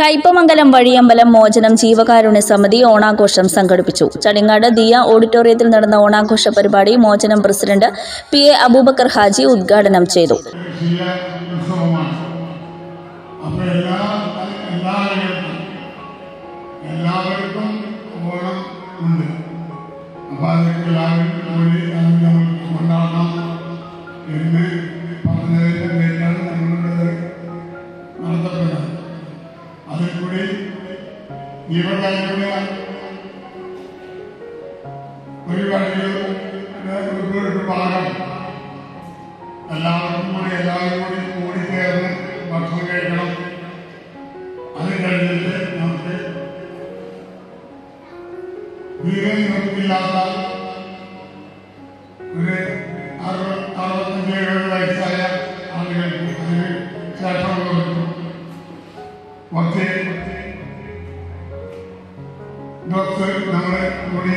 കയ്പമംഗലം വഴിയമ്പലം മോചനം ജീവകാരുണ്യ സമിതി ഓണാഘോഷം സംഘടിപ്പിച്ചു. ചടങ്ങാട് ദിയ ഓഡിറ്റോറിയത്തിൽ നടന്ന ഓണാഘോഷ പരിപാടി മോചനം president P A Abubakar Haji ഉദ്ഘാടനം ചെയ്തു. എല്ലാവർക്കും ഓണം ഉണ്ട്. അപ്പോൾ അത് എല്ലാവരും ജീവകാരുടെ ഒരു വഴിയുടെ ഭാഗം എല്ലാവർക്കും കൂടി എല്ലാവരും കൂടി കൂടി ചേർന്ന് ഭക്ഷണം കഴിക്കണം. അത് കഴിഞ്ഞിട്ട് നമുക്ക് വീട് നിറപ്പില്ലാത്ത ഒരു അറുപത് അറുപത്തഞ്ച് എഴുപത് വയസ്സായ ആളുകൾക്ക് നമ്മളെ കൂടി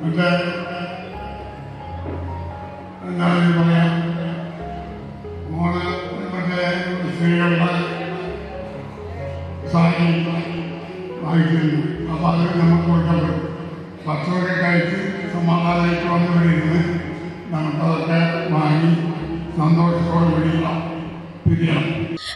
മറ്റേ എന്താണ് പറയാം ഓണ മറ്റേ സ്ത്രീകളുടെ സാരി വാങ്ങിക്കുന്നു അപ്പൊ അത് നമുക്ക് കൊടുക്കാൻ പറ്റും ഭക്ഷണമൊക്കെ കഴിച്ച് സമാധാനമായിട്ട് വന്നു കഴിയുന്നത് നമുക്കതൊക്കെ വാങ്ങി സന്തോഷത്തോടെ പിരിയണം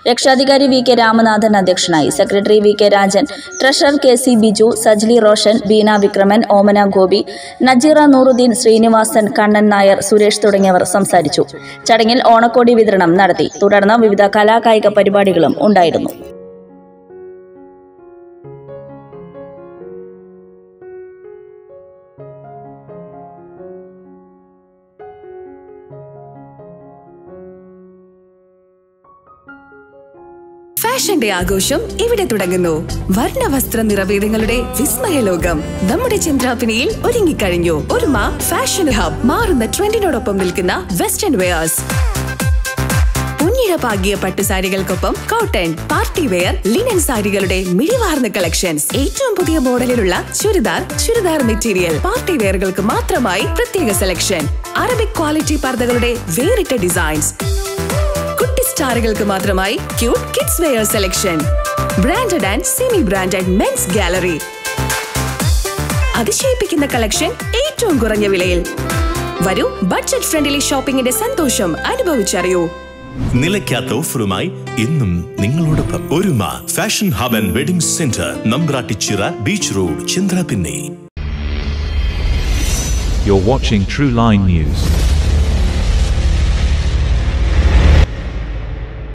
രക്ഷാധികാരി വി കെ രാമനാഥൻ അധ്യക്ഷനായി. Secretary V K Rajan treasurer K C Biju Sajli Roshan Beena Vikraman Omana Gopi Najeera Nooruddeen Sreenivasan Kannan Nair Suresh തുടങ്ങിയവർ സംസാരിച്ചു. ചടങ്ങിൽ ഓണക്കോടി വിതരണം നടത്തി. തുടർന്ന് വിവിധ കലാകായിക പരിപാടികളും ഉണ്ടായിരുന്നു. ഫാഷന്റെ ആഘോഷം ഇവിടെ തുടങ്ങുന്നു. വർണ വസ്ത്ര നിറവേദങ്ങളുടെ വിസ്മയ ലോകം നമ്മുടെ ചന്ദ്രാപിനിയിൽ ഒരുങ്ങിക്കഴിഞ്ഞു. ഒരുമ ഫാഷൻ ഹബ് മാറുന്ന ട്രെൻഡിനോടൊപ്പം നിൽക്കുന്ന വെസ്റ്റേൺ വെയേഴ്സ്. പുന്നിഴപാകിയ പട്ടുസാരികൾക്കൊപ്പം കോട്ടൺ പാർട്ടി വെയർ ലിനൻ സാരികളുടെ മിഴിവാർന്ന കളക്ഷൻസ്. ഏറ്റവും പുതിയ മോഡലിലുള്ള ചുരിദാർ ചുരിദാർ മെറ്റീരിയൽ. പാർട്ടി വെയറുകൾക്ക് മാത്രമായി പ്രത്യേക സെലക്ഷൻ. അറബിക് ക്വാളിറ്റി പർദ്ദകളുടെ വേറിട്ട ഡിസൈൻസ്. സ്റ്റാറുകൾക്ക് മാത്രമായി cute kids wear selection branded and semi branded men's gallery അതിശയിപ്പിക്കുന്ന കളക്ഷൻ ഏറ്റവും കുറഞ്ഞ വിലയിൽ. വരൂ ബഡ്ജറ്റ് ഫ്രണ്ട്ലി ഷോപ്പിംഗിന്റെ സന്തോഷം അനുഭവിച്ചറിയൂ. നിലയ്ക്കാത്ത ഓഫറുമായി ഇന്നും നിങ്ങളോടൊപ്പം Oruma fashion hub and wedding centre Nambrattichira beach road you You're watching True Line News.